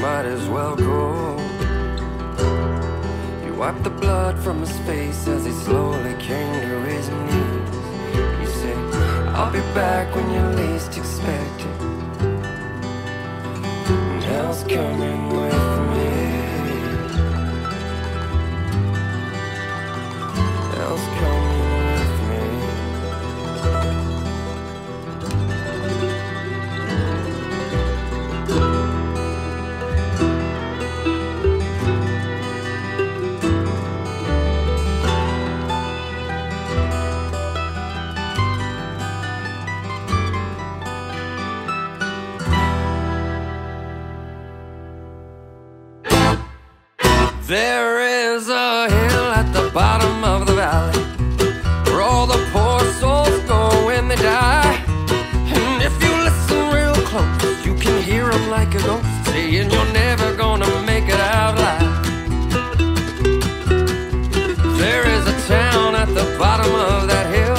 might as well go. He wiped the blood from his face as he slowly came to his knees. He said, I'll be back when you least expect it. And hell's coming with There is a hill at the bottom of the valley where all the poor souls go when they die. And if you listen real close, you can hear 'em like a ghost saying you're never gonna make it out alive. There is a town at the bottom of that hill.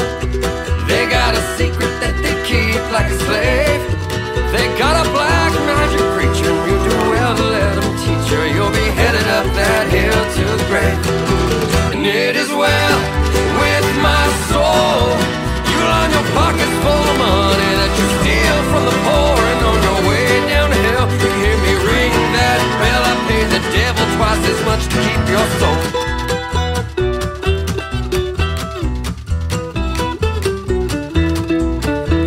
They got a secret that they keep like a slave. Much to keep your soul.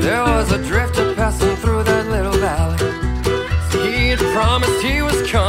There was a drifter passing through that little valley. He had promised he was coming.